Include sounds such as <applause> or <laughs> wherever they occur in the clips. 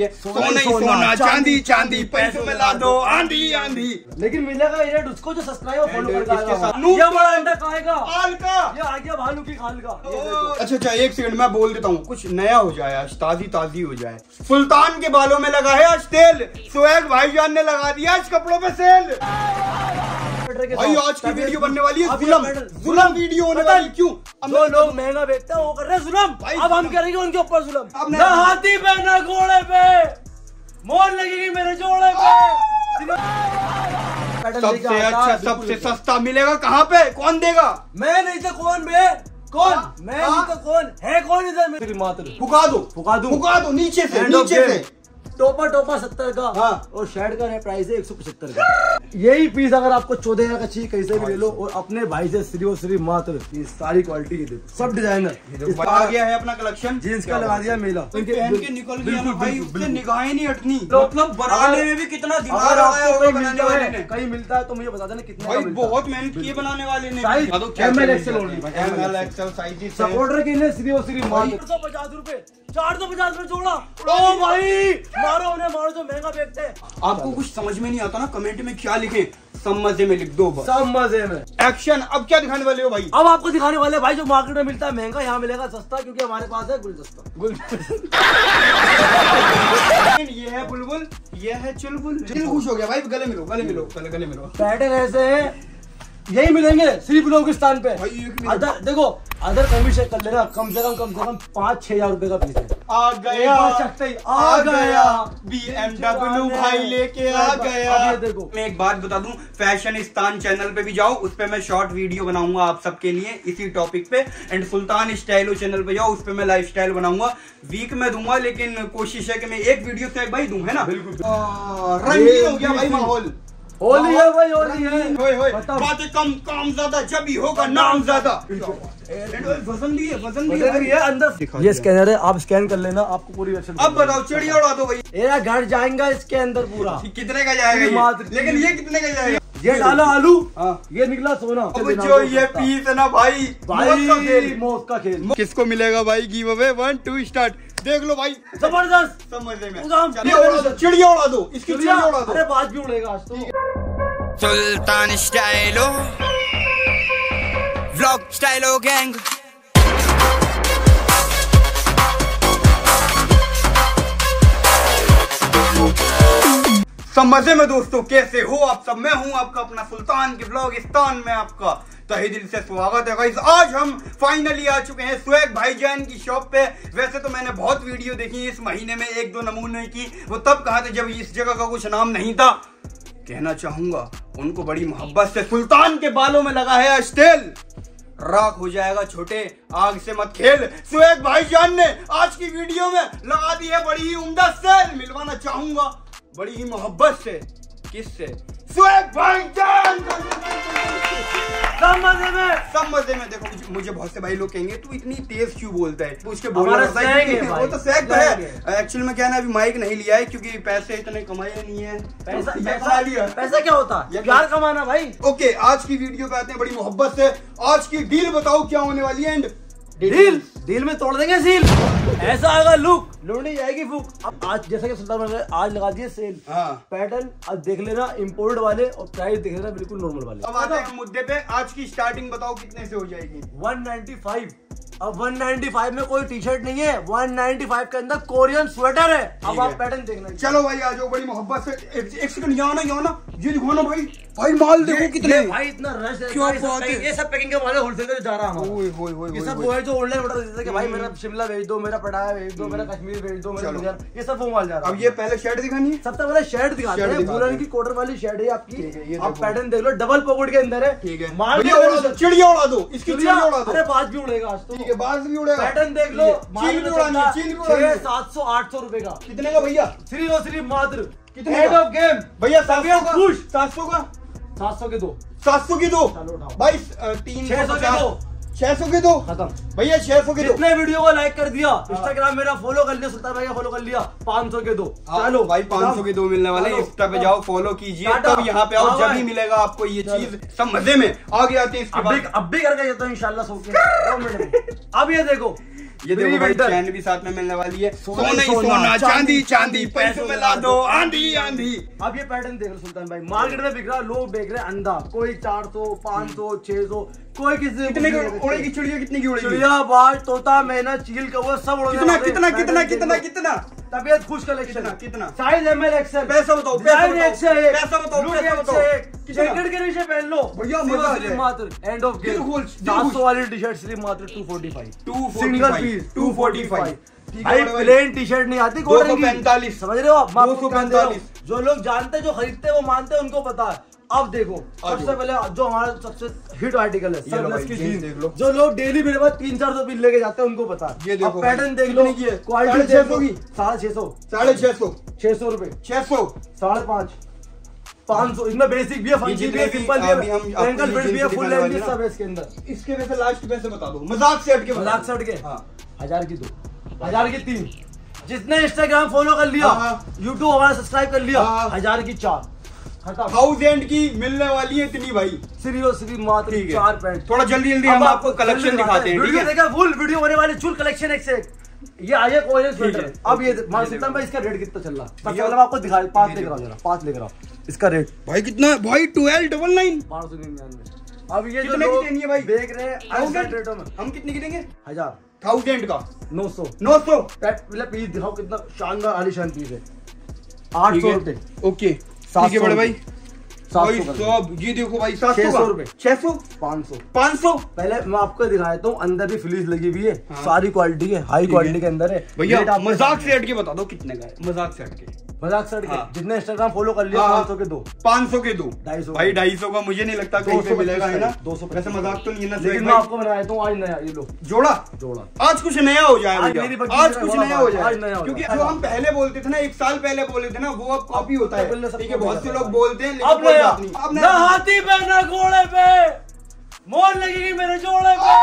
सोना सोना चांदी चांदी पैसों में ला दो आंधी आंधी लेकिन मिलेगा एजेंट उसको जो सब्सक्राइब और फॉलो। ये बड़ा अंडा खाएगा का ये आ गया भालू की खाल का। अच्छा अच्छा एक सेकंड मैं बोल देता हूँ कुछ नया हो जाए आज ताजी ताजी हो जाए। सुल्तान के बालों में लगा है आज तेल सुहेग भाईजान ने लगा दिया आज कपड़ों पे सेल। के भाई आज की वीडियो बनने वाली है जुलम। जुलम वीडियो होने वाली क्यों? जो लोग महँगा बेचते हैं वो कर रहे हैं जुलम। अब हम करेंगे उनके ऊपर जुलम। न हाथी पे न घोड़े पे। मोर लगेगी मेरे जोड़े पे। सबसे अच्छा सबसे सस्ता मिलेगा कहाँ पे? कौन देगा? मैं नहीं तो कौन बे? कौन? हाँ, मैं। नहीं तो कौन? है कौन इधर मेरी मात्र फुका दो। फुका दूँ। फुका दो नीचे से नीचे। से। टोपा टोपा सत्तर का। हाँ। और शर्ट का प्राइस है एक सौ पचहत्तर का। <laughs> यही पीस अगर आपको चौदह हज़ार का चाहिए कैसे भी ले लो और अपने भाई से श्री और श्री मात्र ये सारी क्वालिटी की सब डिज़ाइनर आ गया है अपना कलेक्शन जीन्स का लगा दिया मेला। पहन के निकल गया भाई उससे निगाहें नहीं हटनी। मतलब बनाने में भी कितना दिमाग लगाया कहीं मिलता है ने। कहीं मिलता है तो मुझे बता देना कितना बहुत मेहनत किए बनाने वाले ने। है। ML XL साइज़ सपोर्टर के लिए श्री और श्री मात्र। सौ पचास रूपए। चार सौ पचास रूपए जोड़ा। ओ भाई! मारो उन्हें मारो जो महँगा बेचते हैं। आपको कुछ समझ में नहीं आता ना कमेंट में क्या लिखे? सब मज़े में लिख दो सब मज़े में। एक्शन अब क्या दिखाने वाले हो भाई? अब आपको दिखाने वाले भाई जो मार्केट में मिलता है महँगा यहाँ मिलेगा सस्ता क्योंकि हमारे पास है गुलदस्ता। गुल <laughs> ये है बुलबुल ये है चुलबुल। दिल खुश हो गया भाई गले मिलो गले मिलो गले गले मिलो। पैटर्न ऐसे हैं। यही मिलेंगे सिर्फ़ बलोकिस्तान पे। भाई एक मिनट। अदर देखो अदर कमी से कर लेना कम से कम कम से कम पाँच छह हज़ार रुपए का पीस है। आ गया। ही। आ गया। BMW भाई लेके आ अब गया। देखो। मैं एक बात बता दूँ फ़ैशन स्तान चैनल पे भी जाओ उस पे मैं शॉर्ट वीडियो बनाऊँगा आप सबके लिए इसी टॉपिक पे। एंड सुल्तान स्टाइलो चैनल पे जाओ उस पर मैं लाइफ स्टाइल बनाऊँगा। वीक में दूँगा लेकिन कोशिश है कि मैं एक वीडियो तो एक भाई दूँ है ना? बिल्कुल। रंगीन हो गया भाई माहौल। होली है भाई होली है। बातें कम काम ज़्यादा जब ही होगा नाम ज़्यादा। वज़न भी है वज़न भी अंदर। ये स्कैनर है आप स्कैन कर लेना आपको पूरी अच्छा अब बताओ चिड़िया उड़ा दो भाई। मेरा घर जाएगा इसके अंदर पूरा। कितने का जाएगा लेकिन ये कितने का जाएगा? ये डाला आलू। हाँ। ये निकला सोना। अब जो ये पीस है ना भाई मौत का भाई खेल। मौत का खेल। किसको मिलेगा भाई give away one two start देख लो भाई। ज़बरदस्त। समझने में। चिड़िया उड़ा दो। इसकी चिड़िया। उड़ा अरे दो बाज भी उड़ेगा आज तो। सुल्तान स्टाइलो। व्लॉग स्टाइलो Stylo समझे में दोस्तों कैसे हो आप सब? मैं हूँ आपका अपना सुल्तान के ब्लॉगिस्तान में आपका। तहे दिल से स्वागत है गाइस आज हम फाइनली आ चुके हैं स्वेग भाईजान की शॉप पे। वैसे तो मैंने बहुत वीडियो देखी इस महीने में एक दो नमूने की। वो तब कहा था जब इस जगह का कुछ नाम नहीं था। कहना चाहूँगा, उनको बड़ी मोहब्बत से सुल्तान के बालों में लगा है तेल राख हो जाएगा छोटे, आग से मत खेल। सुएग भाईजान ने आज की वीडियो में लगा दी है बड़ी ही उम्दा सेल मिलवाना चाहूँगा। बड़ी ही मोहब्बत से किससे भाईजान सब मज़े में सब मज़े में। देखो मुझे, बहुत से भाई लोग कहेंगे तू इतनी तेज क्यों बोलता है? तो उसके बोलना पड़ता वो तो सैग है। एक्चुअली में क्या है ना अभी माइक नहीं लिया है क्योंकि पैसे इतने कमाए नहीं है। पैसा पैसा लिया पैसा क्या होता? है प्यार कमाना भाई। ओके आज की वीडियो पे आते हैं बड़ी मोहब्बत से। आज की डील बताओ क्या होने वाली है एंड डील डील में तोड़ देंगे सील ऐसा आएगा लुक लोडी जाएगी फूक अब आज जैसा कि सुल्तान बन आज लगा दिए सेल हाँ. पैटर्न अब देख लेना इम्पोर्ट वाले और प्राइस देख लेना बिल्कुल नॉर्मल वाले. अब आते हैं मुद्दे पे. आज की स्टार्टिंग बताओ कितने से हो जाएगी? 195 अब 195 में कोई टी शर्ट नहीं है। 195 के अंदर कोरियन स्वेटर है। अब आप पैटर्न देखना चलो भाई आ जाओ बड़ी मोहब्बत से। एक, एक सेकंड यहाँ ना यहाँ ना। ये दिखो ना भाई। भाई माल देखो कितने भाई इतना रश है क्या ये सब बात है? पैकिंग- ये सब पैकिंग का माल है होलसेल का जा रहा है। ओए होए होए ये सब वो है जो ऑनलाइन ऑर्डर देते थे कि भाई मेरा शिमला भेज दो मेरा पटाया भेज दो मेरा कश्मीर भेज दो मेरा। लुधियाना ये सब वो माल जा रहा है। अब ये पहले शर्ट दिखानी है? सबसे पहले शर्ट दिखाते हैं। हैं। की कॉटन वाली शर्ट है आपकी। आप पैटर्न देख लो डबल पॉकेट के अंदर है। ठीक है। माल चिड़िया उड़ा दो। इसकी चिड़िया उड़ा दो। अरे बाज भी उड़ेगा आज तो। ठीक है बाज भी उड़ेगा। पैटर्न देख लो। चील भी उड़ानी है चीन भी उड़ानी है। सात सौ आठ सौ रुपए का। कितने का भैया? श्री और श्री मात्र। कितने हेड का? ऑफ़ गेम भैया सात सौ का? खुश। सात सौ का? सात सौ के दो। सात सौ की दो? चलो उठाओ। भाई तीन 600 सौ के दो। छह सौ के दो। खत्म। भैया छह सौ के दो। जितने वीडियो को लाइक कर दिया। इंस्टाग्राम मेरा फॉलो कर लिया सुल्तान भाई का फॉलो कर लिया। पाँच सौ के दो। चलो भाई पाँच सौ के दो मिलने वाले। इंस्टा पे जाओ फॉलो कीजिए। तब यहाँ पे आओ हाँ जब ही मिलेगा आपको ये चीज़ सब मज़े में। आगे आते हैं अब भी बाद। अब भी करके जाता हूँ इंशाल्लाह सौ <laughs> अब ये देखो। ये देखो भाई चैन भी साथ में मिलने वाली है। सोना सोना ही ही चांदी चांदी, पैसों में ला दो आंधी आंधी। अब ये पैटर्न देख लो सुल्तान भाई। मार्केट में बिक रहा लोग बेच रहे अंधा। कोई चार सौ पाँच सौ छह सौ कोई किसी कितने उड़ेगी चिड़िया कितने की उड़ेगी? चिड़िया बाज तोता मैना चील कौवा सब कितना कितना कितना कितना कितना? तबियत खुश कलेक्शन कितना? साइज़ एम एल एक्सएल पैसा बताओ, पैसा बताओ, से पैसा बताओ। से? जैकेट के नीचे पहन लो। भैया, मज़ा आ जाए। मात्र एंड ऑफ़ खुश। सौ वाली टी शर्ट सिर्फ़ मात्र two forty five 245, single piece 245 five ठीक है भाई प्लेन टी शर्ट नहीं आती कॉटन की। 245 समझ रहे हो आप? 245 कहता हूँ, जो लोग जानते जो खरीदते हैं वो मानते उनको पता है। अब देखो सबसे पहले जो हमारा सबसे हिट आर्टिकल है सरप्लस की जीन्स देख लो। जो लोग डेली मेरे पास तीन चार सौ पीस लेके जाते हैं उनको पता। है ये देखो पैटर्न देख लो की क्वालिटी छह सौ। की? साढ़े छह सौ। साढ़े छह सौ। छह सौ रुपए। छह सौ। साढ़े पाँच। पाँच सौ। इसमें बेसिक भी है भी है सिंपल भी है एंकल फिट भी है फुल लेंथ भी सब है इसके अंदर। इसके वैसे लास्ट पैसे बता दो। मज़ाक से हट के मज़ाक। से हट के? हाँ। हज़ार की दो। हज़ार की तीन। जिसने इंस्टाग्राम फॉलो कर लिया हाँ, हाँ। यूट्यूब हमारा सब्सक्राइब कर लिया हाँ, हाँ। हज़ार की चार। थाउज़ेंड की मिलने वाली है इतनी भाई। श्री और श्री मात्र चार पैंट। थोड़ा जल्दी जल्दी अब हम आपको कलेक्शन दिखाते हैं वीडियो देखा फुल वीडियो होने वाली फुल कलेक्शन एक से एक। ये कोरियन ठीक स्वेटर अब ये मान। सकता भाई इसका रेट कितना चल रहा। है सबसे पहले आपको दिखा पाँच लेकर आओ। जरा पाँच लेकर आओ। इसका रेट भाई कितना भाई ट्वेल्व डबल नाइन पाँच सौ निन्यानवे। अब ये जो कितने की देनी है भाई? देख रहे हैं रेटों में। हम कितने की देंगे? हज़ार। थाउज़ेंड का। नौ सौ। नौ सौ? पीस दिखाओ कितना शानदार आलिशान पीस है। आठ सौ रुपए। ओके। ठीक है बड़े भाई। भाई सौ सब ये देखो भाई सात छह सौ सौ रुपए। छह सौ? पाँच सौ। पाँच सौ? पहले मैं आपको दिखा देता हूँ अंदर भी फिलीस लगी हुई है हाँ। सारी क्वालिटी है हाई क्वालिटी के अंदर है। भैया मज़ाक से हट के बता दो कितने का है। मज़ाक से हट के मज़ाक सड़ हाँ। जितने इंस्टाग्राम फॉलो कर लिया हाँ, पाँच सौ के दो। पाँच सौ के दो। ढाई सौ। भाई। ढाई सौ का मुझे नहीं लगता 200 पे मिलेगा है ना? दो सौ वैसे मज़ाक तो नहीं है ना लेकिन मैं आपको बना देता हूँ आज नया ये लो। जोड़ा? जोड़ा। आज कुछ नया हो जाए आज कुछ नया हो जाए। नया क्योंकि जो हम पहले बोलते थे ना एक साल पहले बोले थे ना वो अब कॉपी होता ठीक है बहुत से लोग बोलते हैं अब ना हाथी पे ना घोड़े पे। मोर लगेगी मेरे जोड़े पे।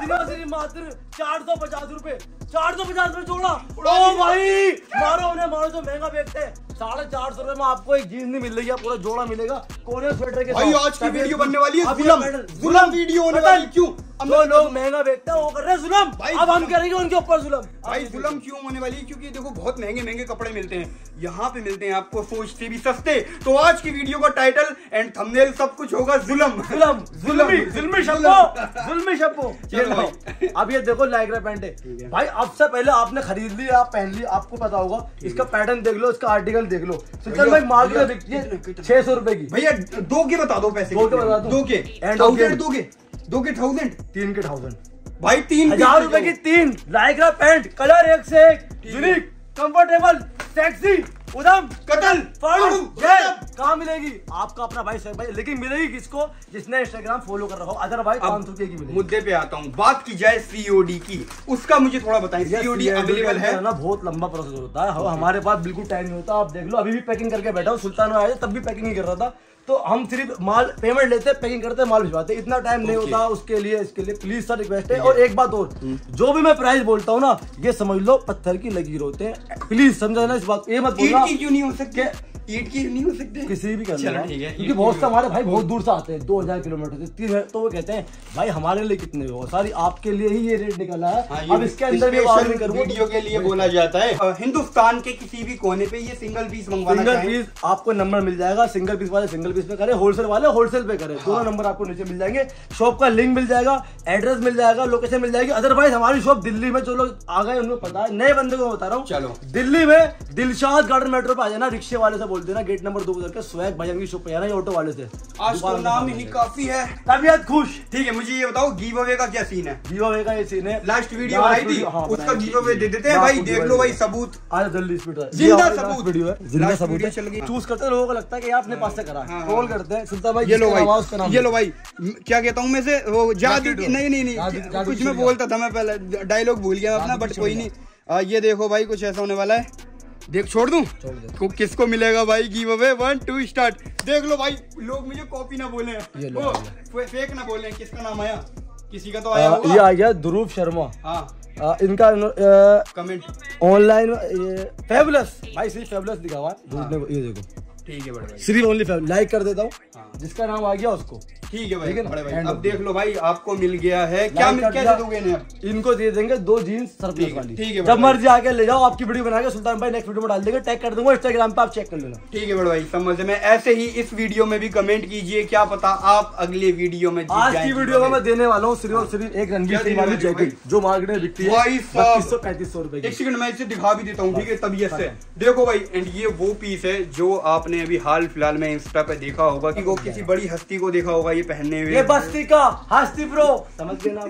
दिनों मात्र चार सौ पचास रूपए चार सौ पचास रूपए जोड़ा। ओ भाई मारो उन्हें मारो जो महँगा बेचते हैं। साढ़े चार सौ रूपए में आपको एक जीन्स नहीं मिल रही है पूरा जोड़ा मिलेगा। कोरियन स्वेटर के भाई आज की वीडियो बनने वाली है जुलम। जुलम वीडियो होने वाली क्यों? अब जो लोग महँगा बेचते हैं वो कर रहे हैं जुलम। भाई, अब हम। करेंगे उनके ऊपर जुलम। भाई जुलम क्यों होने वाली है? क्योंकि देखो बहुत महँगे महँगे कपड़े मिलते हैं। यहाँ पे मिलते हैं आपको सोच से भी सस्ते। तो आज की वीडियो का टाइटल एंड थंबनेल सब कुछ होगा जुलम। जुलम। <laughs> जुलमी जुलमी। <laughs> शब्बो जुलमी। शब्बो <laughs> ये अब ये देखो लाइक्रा पैंट है। है। भाई अब से पहले आपने खरीद ली आप पहन ली आपको पता होगा। इसका पैटर्न देख लो इसका आर्टिकल देख लो। सुल्तान भाई मार्केट में बिकती है? छह सौ रुपए की। भैया दो के बता दो पैसे दो के बता दो। दो के। एंड थाउज़ेंड दो के। दो के थाउज़ेंड तीन के थाउज़ेंड भाई तीन हज़ार रुपए की। तीन। लाइक्रा पैंट कलर एक से एक। यूनिक कंफर्टेबल सेक्सी उदम कतल फाड़ू। जय। कहाँ मिलेगी? आपका अपना भाई सोहेब भाई लेकिन मिलेगी किसको? जिसने इंस्टाग्राम फॉलो कर रखा हो। अदरवाइज़ पाँच सौ की मुद्दे पे आता हूँ। बात की जाए सीओडी की उसका मुझे थोड़ा बताएँ। सीओडी अवेलेबल है? ना बहुत लंबा प्रोसेस होता है। हमारे पास बिल्कुल टाइम नहीं होता। आप देख लो अभी भी पैकिंग करके बैठा हूँ। सुल्तान में आया तब भी पैकिंग ही कर रहा था। तो हम सिर्फ़ माल पेमेंट लेते पैकिंग करते माल भिजवाते। इतना टाइम नहीं होता उसके लिए इसके लिए। प्लीज़ सर रिक्वेस्ट है। और एक बात और जो भी मैं प्राइस बोलता हूँ ना ये समझ लो पत्थर की लकीर होते हैं। प्लीज़ समझा ना इस बात ये मत बोलना क्यों नहीं हो सकते? ईट की नहीं हो सकते। किसी भी कर चलो ठीक है क्योंकि बहुत से हमारे भाई बहुत दूर से आते हैं दो हज़ार किलोमीटर से। तीन तो वो कहते हैं भाई हमारे लिए कितने हो? सारी आपके लिए ही ये रेट निकला है। हाँ, अब इसके अंदर भी वीडियो के लिए बोला जाता है। हिंदुस्तान के किसी भी कोने पे ये सिंगल पीस मंगवाना सिंगल पीस आपको नंबर मिल जाएगा। सिंगल पीस वाले सिंगल पीस पे करे होलसेल वाले होलसेल पे करे। हाँ। दोनों नंबर आपको नीचे मिल जाएँगे। शॉप का लिंक मिल जाएगा एड्रेस मिल जाएगा लोकेशन मिल जाएगी। अदरवाइज़ हमारी शॉप दिल्ली में जो लोग आ गए उनको पता है। नए बंदे को बता रहा हूँ। चलो। दिल्ली में दिलशाद गार्डन मेट्रो पे आ जाना रिक्शे वाले से बोल देना गेट नंबर दो करके स्वैग भजन की शॉप पे जाना ये ऑटो वाले से। आज तो नाम ही काफ़ी है। तबियत खुश। ठीक है मुझे ये बताओ गिव अवे का क्या सीन है? गिव अवे का ये सीन है। लास्ट वीडियो आई थी हाँ, उसका गिव अवे दे देते हैं भाई देख लो भाई सबूत। आज जल्दी स्पीड है। ज़िंदा सबूत। वीडियो है। ज़िंदा सबूत चल गई। चूज़ करते लोगों को लगता है कि आपने पास से करा। हाँ, हाँ, हाँ। करते हैं। सुल्तान भाई ये लो है, भाई। ये लो भाई। क्या कहता हूँ मैं से वो जादू। नहीं नहीं नहीं। कुछ मैं बोलता था मैं पहले। डायलॉग भूल गया अपना बट कोई नहीं। ये देखो भाई कुछ ऐसा होने वाला है। देख छोड़ दूँ? छोड़ दे। को किसको मिलेगा भाई give away one two start देख लो भाई लोग मुझे कॉपी ना बोले। ये लो, फेक ना बोले किसका नाम आया? किसी का तो आया आ, ये आ गया ध्रुव शर्मा। हाँ। आ, इनका कमेंट ऑनलाइन फेबुलस भाई सिर्फ़ फेबुलस लिखा हुआ है। ध्रुव ने- ये देखो। ठीक है बड़े सिर्फ़ ओनली फेबुलस लाइक कर देता हूँ। हाँ। जिसका नाम आ गया उसको। ठीक है भाई ठीक है बड़े भाई। अब देख लो भाई आपको मिल गया है। क्या मिल कैसे दोगे इन्हें? इनको दे देंगे दो जीन्स सरप्लस वाली। ठीक है जब मर्ज़ी आके ले जाओ आपकी वीडियो बना के सुल्तान भाई नेक्स्ट वीडियो में डाल देंगे टैग कर दूँगा इंस्टाग्राम पे आप चेक कर लेना। ठीक है बड़े भाई समझ में ऐसे ही इस वीडियो में भी कमेंट कीजिए क्या पता आप अगले वीडियो में जीत आज की वीडियो में मैं देने वाला हूँ सिर्फ़ और सिर्फ़ एक रणवीर क्या सिंह वाली जैकेट जो मार्केट में बिकती है सौ पैंतीस सौ रुपए एक सेकंड मैं इसे दिखा भी देता हूँ ठीक है? तबीयत से। देखो भाई एंड ये वो पीस है जो आपने अभी हाल फ़िलहाल में इंस्टा पे देखा होगा कि वो किसी बड़ी हस्ती को देखा होगा ये पहनने हुए ये बस्ती का हस्ती ब्रो समझ गए ना?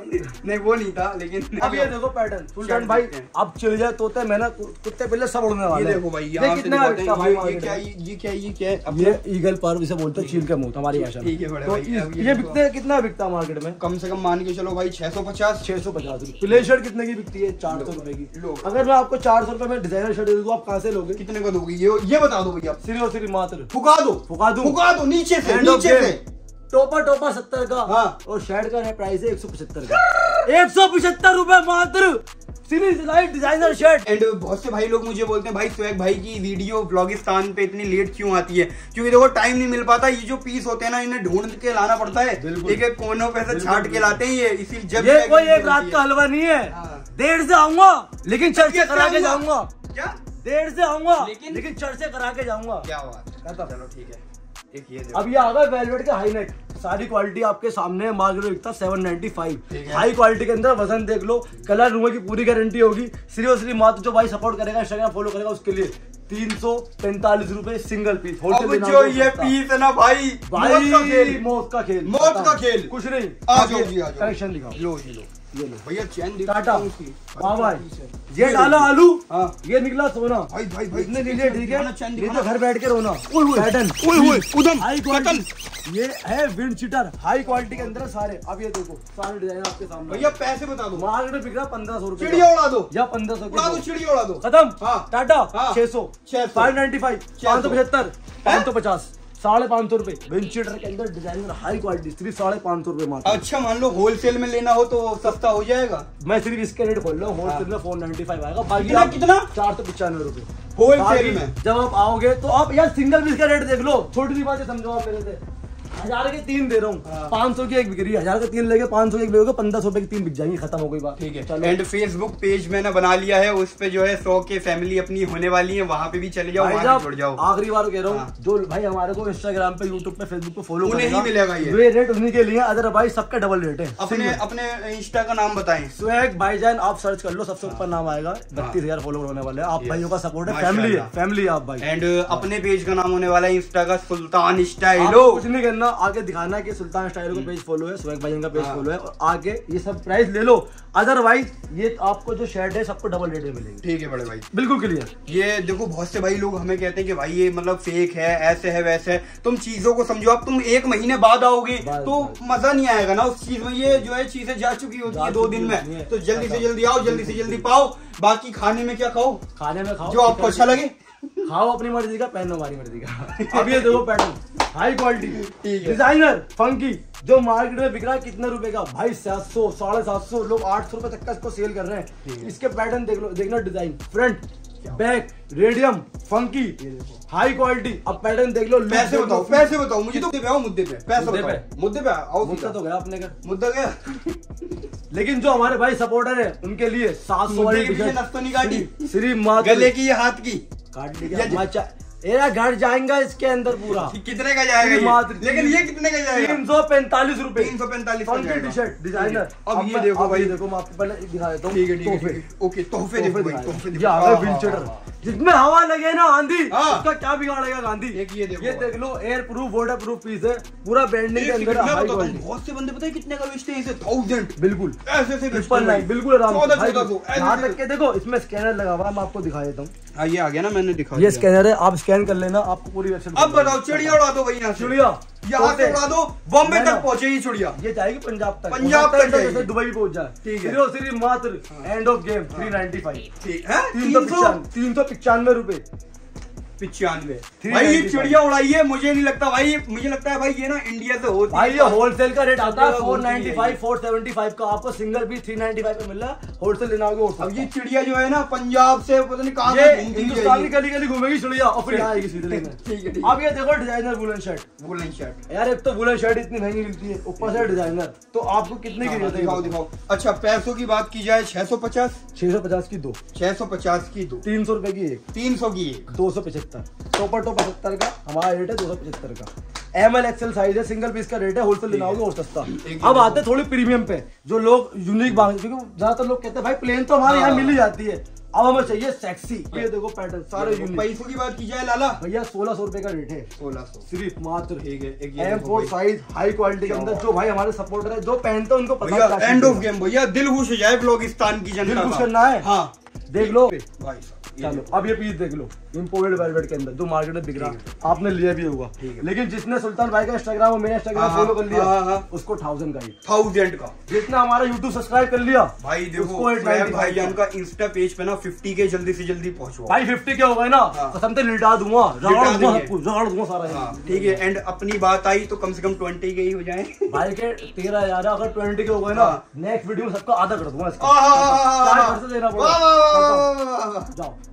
नहीं वो नहीं था लेकिन अब ये देखो पैटर्न सुल्तान भाई अब चिड़ जाए तोते मैंने कुत्ते पहले सब उड़ने वाले देखो भाई ये से कितना हैं। भाई ये- क्या ये ये क्या ये क्या अब ये ईगल पर इसे बोलते हैं चील का मुँह हमारी भाषा में। ठीक है बड़े तो भाई, ये। बिकते कितना बिकता मार्केट में? कम से कम मान के चलो भाई 650 छह सौ पचास रुपए। प्ले शर्ट कितने की बिकती है? चार सौ रुपए की। अगर मैं आपको चार सौ रुपए में डिज़ाइनर शर्ट दे दूँ आप कहाँ से लोगे? कितने का दोगी? ये ये बता दो भैया। सिर्फ़ और सिर्फ़ मात्र। फुका दो। फुका दूँ? फुका दो नीचे से नीचे से। टोपा टोपा सत्तर का हाँ। और शर्ट का प्राइस है एक सौ पचहत्तर का। <laughs> एक सौ पचहत्तर रूपए मात्र। डिज़ाइनर शर्ट एंड बहुत से भाई लोग मुझे बोलते हैं भाई स्वैग भाई की वीडियो ब्लॉगिस्तान पे इतनी लेट क्यों आती है? क्योंकि देखो टाइम नहीं मिल पाता ये जो पीस होते हैं ना इन्हें ढूंढ के लाना पड़ता है। एक एक कोनों पे से छाट के लाते हैं ये इसी जब ये कोई एक रात का हलवा नहीं है। हाँ। देर से आऊँगा लेकिन चर्चे करा के जाऊँगा। क्या? देर से आऊँगा लेकिन- लेकिन चर्चे करा के जाऊँगा। क्या बात है। खत्म। चलो ठीक है। एक ये अब ये आ गया वेलवेट के हाई नेक सारी क्वालिटी आपके सामने है मार्केट में बिकता seven ninety five high quality के अंदर वज़न देख लो कलर रूम की पूरी गारंटी होगी। सीरियसली मात्र जो भाई सपोर्ट करेगा इंस्टाग्राम फॉलो करेगा उसके लिए तीन सौ पैंतालीस रूपए सिंगल पीस अब जो ये पीस है ना भाई मौत का भाई खेल। मौत का खेल। मौत का खेल। कुछ नहीं। आ जाओ जी, कनेक्शन दिखाओ। लो जी लो। ये लो। भैया चैन टाटा। उसकी हाँ ये डाला आलू। हाँ। ये निकला सोना। भाई भाई भाई। इतने नीले ठीक है? ये तो घर बैठ के रोना। पैटर्न। ओए ओए। उधम। हाई क्वालिटी ये है विंड चीटर हाई क्वालिटी के अंदर सारे। अब ये देखो सारे डिज़ाइन आपके सामने। भैया पैसे बता दो। मार्केट में बिक रहा पंद्रह सौ रुपए चिड़िया उड़ा दो। या पंद्रह सौ उड़ा दो चिड़िया उड़ा दो। खत्म। हाँ। टाटा। हाँ। छह सौ। 600 फाइव नाइन्टी फाइव 600 पाँच सौ पचहत्तर पाँच सौ पचास। साढ़े पाँच सौ रुपए विंड चीटर के अंदर डिज़ाइनर हाई क्वालिटी सिर्फ़ साढ़े पाँच सौ रुपए मात्र। अच्छा मान लो होलसेल में लेना हो तो सस्ता हो जाएगा। मैं सिर्फ़ इसके रेट बोल रहा हूँ होलसेल में फोर नाइन्टी फाइव आएगा। बाकी कितना- चार सौ पचानवे रुपए होलसेल में? जब आप आओगे तो आप यार सिंगल पीस का रेट देख लो। छोटी सी बात है समझो आप मेरे से। हज़ार के तीन दे रहा हाँ। हूँ। पाँच सौ की एक बिक रही है। हज़ार के तीन लेके पाँच सौ की एक लोगे पंद्रह सौ रुपए की तीन बिक जाएँगी खत्म हो गई बात। ठीक है। एंड फेसबुक पेज मैंने बना लिया है उस पे जो है सौ के फैमिली अपनी होने वाली है वहाँ पे भी चले जाओ वहाँ जुड़ जाओ। आखिरी बार कह रहा हूँ हाँ। जो भाई हमारे को इंस्टाग्राम पे यूट्यूब पे फेसबुक पे फॉलो उन्हें ही मिलेगा ये। रेट उन्हीं के लिए अदरवाइज़ सबका डबल रेट है। अपने अपने इंस्टा का नाम बताएँ। स्वैग भाईजान आप सर्च कर लो सबसे ऊपर नाम आएगा बत्तीस हज़ार फॉलोवर होने वाले आप. भाइयों का सपोर्ट है फैमिली है फैमिली है आप भाई। एंड अपने पेज का नाम होने वाला है इंस्टा का सुल्तान स्टाइलो। कुछ नहीं करना आगे दिखाना कि सुल्तान स्टाइल का पेज फॉलो है स्वैग भाईजान का पेज हाँ। फॉलो है और आगे ये सब प्राइस ले लो। अदरवाइज़ ये आपको जो शर्ट है सबको डबल रेट में मिलेंगे। ठीक है बड़े भाई। बिल्कुल क्लियर ये देखो बहुत से भाई लोग हमें कहते हैं कि भाई ये मतलब फेक है ऐसे है वैसे है। तुम चीज़ों को समझो। अब तुम एक महीने बाद आओगे तो मज़ा नहीं आएगा ना। उस चीज़ में ये जो है चीज़ें जा चुकी होती है दो दिन में। तो जल्दी से जल्दी आओ जल्दी से जल्दी पाओ। बाकी खाने में क्या खाओ? खाने में खाओ। जो आपको अच्छा लगे। खाओ अपनी मर्ज़ी का पहनो हमारी मर्ज़ी का। <laughs> अब ये देखो pattern. High quality designer funky जो मार्केट में बिक रहा है कितने रुपए का? भाई सात सौ साढ़े सात सौ लोग आठ सौ रुपए तक का इसको सेल कर रहे हैं। इसके पैटर्न देख लो देखना design front back radium funky high quality अब पैटर्न देख लो पैसे बताओ पैसे बताओ मुझे तो मुद्दे पे मुद्दे पे पैसे मुद्दे पे? मुद्दे पे आओ मुद्दा तो गया अपने का। मुद्दा गया। लेकिन जो हमारे भाई सपोर्टर है उनके लिए सात सौ वाली? श्री मात्र गले की हाथ की? काट ली एरा घर जाएगा इसके अंदर पूरा। <laughs> कितने का जाएगा ये? लेकिन ये कितने का जाएगा? तीन सौ पैंतालीस रूपए। 345 का फंकी जाएगा। टी शर्ट डिज़ाइनर अब ये देखो भाई। देखो मैं आपको पहले दिखा देता हूँ ओके तोहफे देखो तोहफे जिसमें हवा लगे ना आंधी हाँ। उसका क्या बिगाड़ेगा गांधी? एक ये देखो। ये देख लो air proof waterproof piece है पूरा ब्रांडिंग के अंदर बहुत से बंदे पता है कितने का बेचते हैं इसे? थाउज़ेंड बिल्कुल। ऐसे से ट्रिपल नाइन बिल्कुल आराम यहाँ तक के देखो इसमें स्कैनर लगा हुआ है मैं आपको दिखा देता हूँ। हाँ ये आ गया ना मैंने दिखा ये स्कैनर है आप स्कैन कर लेना आपको पूरी वेबसाइट अब बताओ चिड़िया उड़ा दो से। चिड़िया यहाँ से उड़ा दो बॉम्बे तक पहुँचे ये चुड़िया। ये जाएगी पंजाब तक। पंजाब हो है तक जैसे। दुबई पहुँच जाए। ठीक है। सिर्फ़ सिर्फ़ मात्र end of game three ninety five तीन सौ तीन सौ पिचानवे रूपए। पिचानवे। भाई ये चिड़िया उड़ाई है मुझे नहीं लगता। भाई मुझे लगता है भाई ये ना इंडिया से होती भाई है। ये होलसेल का रेट आता है four ninety five four seventy five का आपको single piece three ninety five में मिल रहा है। होलसेल लेना होगा अब ये चिड़िया जो है ना पंजाब से पता नहीं कहाँ हिंदुस्तान की। गली गली घूमेगी चिड़िया और फिर आएगी सीधे है, ठीक ये देखो designer woollen shirt woollen shirt यार एक तो वुलन शर्ट इतनी महँगी मिलती है ऊपर से डिज़ाइनर तो आपको कितने की हाँ, दिखाओ दिखाओ। अच्छा पैसों की बात की जाए 650 छह सौ पचास की दो। 650 की दो। तीन सौ रुपए की एक। 300 की एक। दो सौ पचहत्तर टोपर टो पचहत्तर का हमारा रेट है दो सौ पचहत्तर का। एम एल एक्सएल साइज़ है सिंगल पीस का रेट है होलसेल लेना होगा और सस्ता अब आते हैं थोड़ी प्रीमियम पे जो लोग यूनिक मांगते क्योंकि ज़्यादातर लोग कहते हैं भाई प्लेन तो हमारे यहाँ हाँ। मिल ही जाती है। अब हमें चाहिए सेक्सी ये देखो पैटर्न सारे पैसों की बात की जाए लाला। भैया सोलह सौ रुपए का रेट है। सोलह सौ। सिर्फ़ मात्र। है, M four size high quality के अंदर जो भाई हमारे सपोर्टर है जो पहनते हैं उनको पता है एंड ऑफ़ गेम भैया दिल खुश हो जाए ब्लॉगिस्तान की जनता दिल खुश करना है? हाँ। देख लो। भाई साहब। चलो अब ये पीस देख लो इम्पोर्टेड वेलवेट के अंदर जो मार्केट में बिक रहा है। आपने लिया भी होगा। लेकिन जिसने सुल्तान भाई का इंस्टाग्राम और मेरा इंस्टाग्राम हाँ, फॉलो कर लिया हाँ, हाँ। उसको थाउज़ेंड का ही। थाउज़ेंड का। जिसने हमारा यूट्यूब सब्सक्राइब कर लिया भाई देखो उसको 895 स्वयं भाईजान का इंस्टा पेज पे ना 50 के जल्दी से जल्दी पहुंचो भाई फिफ्टी के हो गए ना हाँ। कसम से लिटा दूँगा रगड़ सारा हाँ ठीक है एंड अपनी बात आई तो कम से कम 20 के ही हो जाए। भाई के तेरह हज़ार अगर ट्वेंटी के हो गए ना हाँ। नेक्स्ट वीडियो में सबका आधा कर दूँगा इसका। देना पड़ेगा। जाओ। है